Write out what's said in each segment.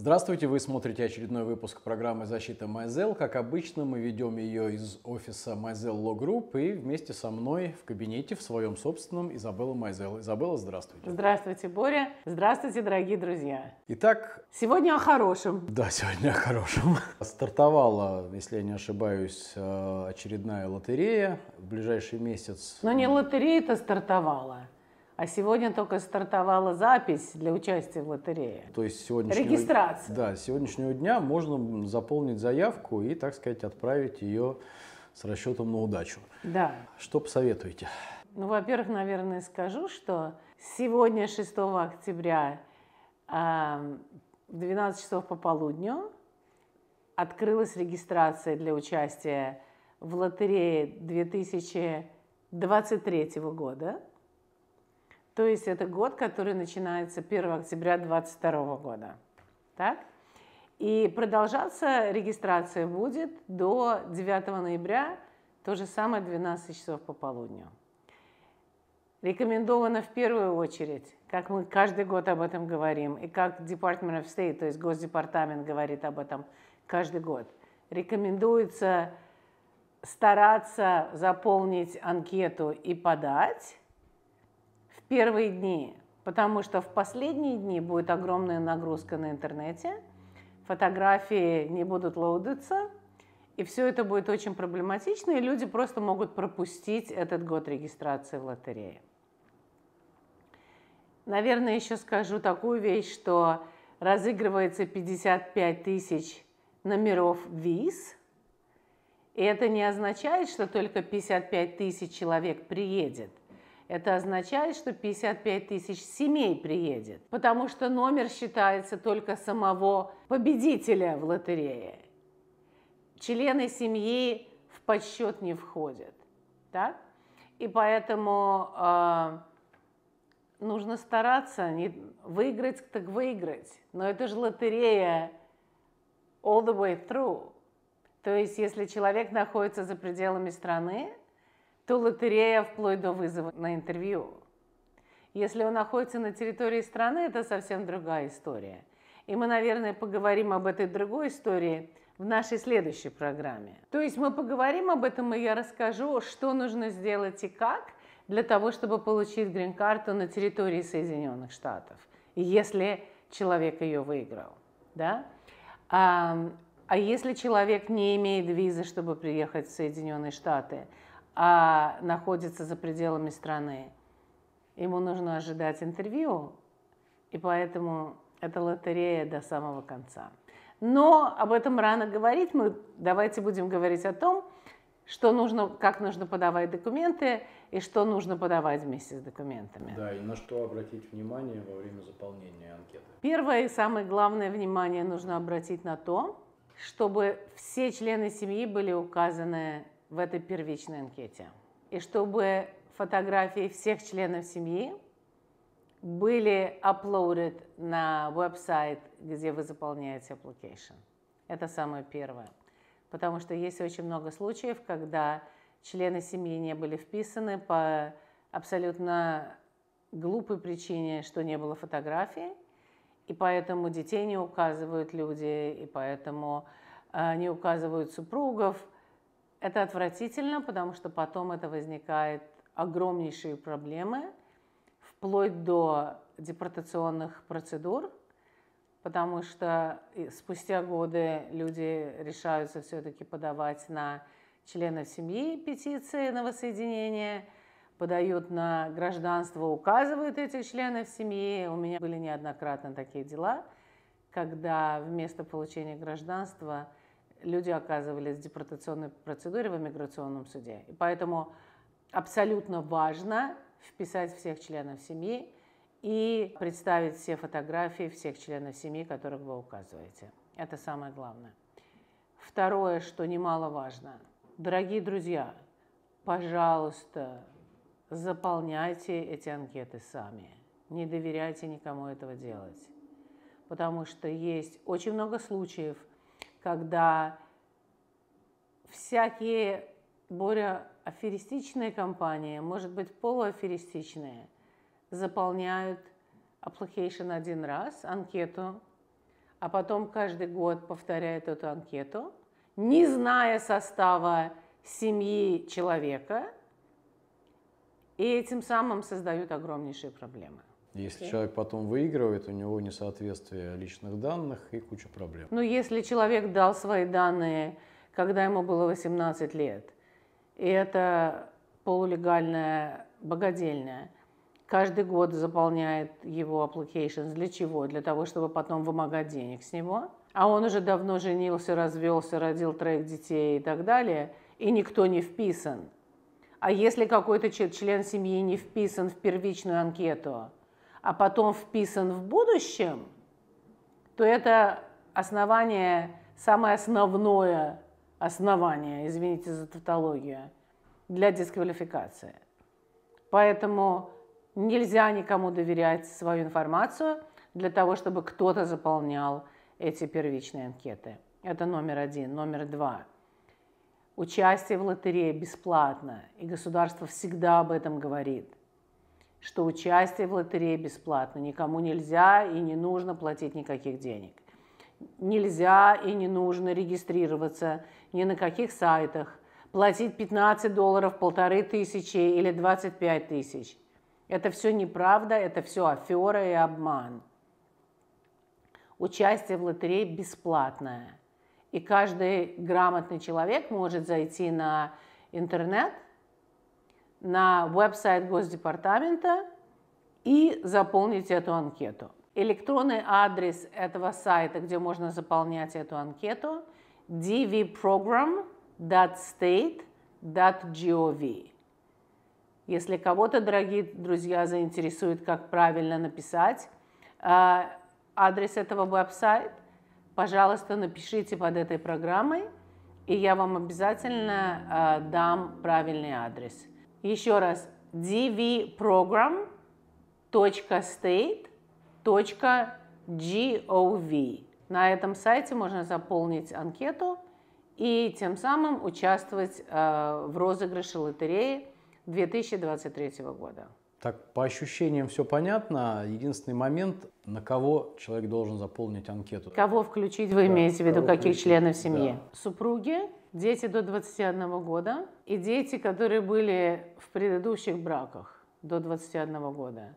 Здравствуйте, вы смотрите очередной выпуск программы «Защита Майзел». Как обычно, мы ведем ее из офиса Майзел Law Group и вместе со мной в кабинете в своем собственном Изабелла Майзел. Изабелла, здравствуйте. Здравствуйте, Боря. Здравствуйте, дорогие друзья. Итак... Сегодня о хорошем. Да, сегодня о хорошем. Стартовала, если я не ошибаюсь, э, очередная лотерея в ближайший месяц. Но не лотерея-то стартовала. А сегодня только стартовала запись для участия в лотерее. То есть сегодняшнего... Регистрация. Да, с сегодняшнего дня можно заполнить заявку и, так сказать, отправить ее с расчетом на удачу. Да. Что посоветуете? Ну, во-первых, наверное, скажу, что сегодня, 6 октября, в 12 часов по полудню, открылась регистрация для участия в лотерее 2023 года. То есть это год, который начинается 1 октября 2022 года. Так? И продолжаться регистрация будет до 9 ноября, то же самое 12 часов по полудню. Рекомендовано в первую очередь, как мы каждый год об этом говорим, и как Department of State, то есть Госдепартамент говорит об этом каждый год, рекомендуется стараться заполнить анкету и подать первые дни, потому что в последние дни будет огромная нагрузка на интернете, фотографии не будут лоудиться, и все это будет очень проблематично, и люди просто могут пропустить этот год регистрации в лотерее. Наверное, еще скажу такую вещь, что разыгрывается 55 тысяч номеров виз, и это не означает, что только 55 тысяч человек приедет – это означает, что 55 тысяч семей приедет, потому что номер считается только самого победителя в лотерее. Члены семьи в подсчет не входят. Так? И поэтому э, нужно стараться не выиграть, так выиграть. Но это же лотерея all the way through. То есть, если человек находится за пределами страны, то лотерея вплоть до вызова на интервью. Если он находится на территории страны, это совсем другая история. И мы, наверное, поговорим об этой другой истории в нашей следующей программе. То есть мы поговорим об этом, и я расскажу, что нужно сделать и как для того, чтобы получить грин-карту на территории Соединенных Штатов, если человек ее выиграл. Да? А, а если человек не имеет визы, чтобы приехать в Соединенные Штаты, а находится за пределами страны. Ему нужно ожидать интервью, и поэтому это лотерея до самого конца. Но об этом рано говорить. Мы давайте будем говорить о том, что нужно, как нужно подавать документы и что нужно подавать вместе с документами. Да, и на что обратить внимание во время заполнения анкеты. Первое и самое главное внимание нужно обратить на то, чтобы все члены семьи были указаны в этой первичной анкете. И чтобы фотографии всех членов семьи были uploaded на веб-сайт, где вы заполняете application. Это самое первое. Потому что есть очень много случаев, когда члены семьи не были вписаны по абсолютно глупой причине, что не было фотографии, и поэтому детей не указывают люди, и поэтому э, не указывают супругов – это отвратительно, потому что потом это возникает огромнейшие проблемы, вплоть до депортационных процедур, потому что спустя годы люди решаются все-таки подавать на членов семьи петиции на воссоединение, подают на гражданство, указывают этих членов семьи. У меня были неоднократно такие дела, когда вместо получения гражданства – люди оказывались в депортационной процедуре в иммиграционном суде. И поэтому абсолютно важно вписать всех членов семьи и представить все фотографии всех членов семьи, которых вы указываете. Это самое главное. Второе, что немаловажно. Дорогие друзья, пожалуйста, заполняйте эти анкеты сами. Не доверяйте никому этого делать. Потому что есть очень много случаев, когда всякие более аферистичные компании, может быть, полуаферистичные, заполняют application один раз, анкету, а потом каждый год повторяет эту анкету, не зная состава семьи человека, и этим самым создают огромнейшие проблемы. Если okay. человек потом выигрывает, у него несоответствие личных данных и куча проблем. Ну, если человек дал свои данные, когда ему было 18 лет, и это полулегальная богадельня, каждый год заполняет его applications. Для чего? Для того, чтобы потом вымогать денег с него. А он уже давно женился, развелся, родил троих детей и так далее, и никто не вписан. А если какой-то член семьи не вписан в первичную анкету, а потом вписан в будущем, то это основание, самое основное основание, извините за тавтологию, для дисквалификации. Поэтому нельзя никому доверять свою информацию для того, чтобы кто-то заполнял эти первичные анкеты. Это номер один. Номер два. Участие в лотерее бесплатно, и государство всегда об этом говорит, что участие в лотерее бесплатно, никому нельзя и не нужно платить никаких денег. Нельзя и не нужно регистрироваться ни на каких сайтах, платить 15 долларов, полторы тысячи или 25 тысяч. Это все неправда, это все афера и обман. Участие в лотерее бесплатное. И каждый грамотный человек может зайти на интернет, на веб-сайт Госдепартамента и заполнить эту анкету. Электронный адрес этого сайта, где можно заполнять эту анкету, dvprogram.state.gov. Если кого-то, дорогие друзья, заинтересует, как правильно написать э, адрес этого веб-сайта, пожалуйста, напишите под этой программой, и я вам обязательно э, дам правильный адрес. Еще раз, dvprogram.state.gov. На этом сайте можно заполнить анкету и тем самым участвовать э, в розыгрыше лотереи 2023 года. Так, по ощущениям все понятно. Единственный момент, на кого человек должен заполнить анкету. Кого включить, вы да, имеете в виду, каких включить? членов семьи? Да. Супруги, дети до 21 года и дети, которые были в предыдущих браках до 21 года.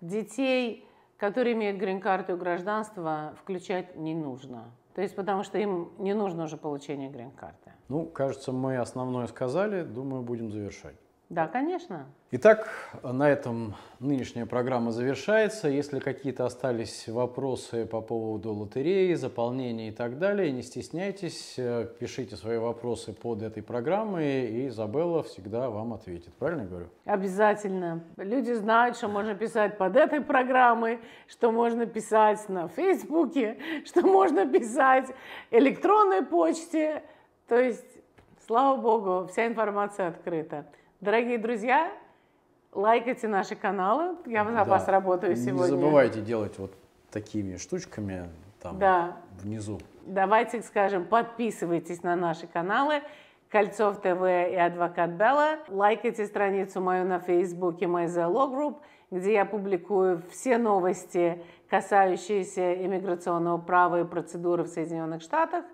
Детей, которые имеют грин-карту и гражданство, включать не нужно. То есть потому что им не нужно уже получение грин-карты. Ну, кажется, мы основное сказали. Думаю, будем завершать. Да, конечно. Итак, на этом нынешняя программа завершается. Если какие-то остались вопросы по поводу лотереи, заполнения и так далее, не стесняйтесь, э, пишите свои вопросы под этой программой, и Изабелла всегда вам ответит. Правильно я говорю? Обязательно. Люди знают, что можно писать под этой программой, что можно писать на Фейсбуке, что можно писать электронной почте. То есть, слава богу, вся информация открыта. Дорогие друзья, лайкайте наши каналы. Я за да. вас работаю сегодня. Не забывайте делать вот такими штучками там да. внизу. Давайте скажем, подписывайтесь на наши каналы. Кольцов ТВ и Адвокат Белла. Лайкайте страницу мою на Фейсбуке MyZLO Group, где я публикую все новости, касающиеся иммиграционного права и процедуры в Соединенных Штатах.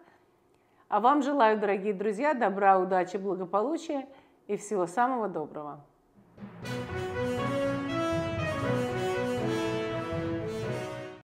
А вам желаю, дорогие друзья, добра, удачи, благополучия – и всего самого доброго. thank you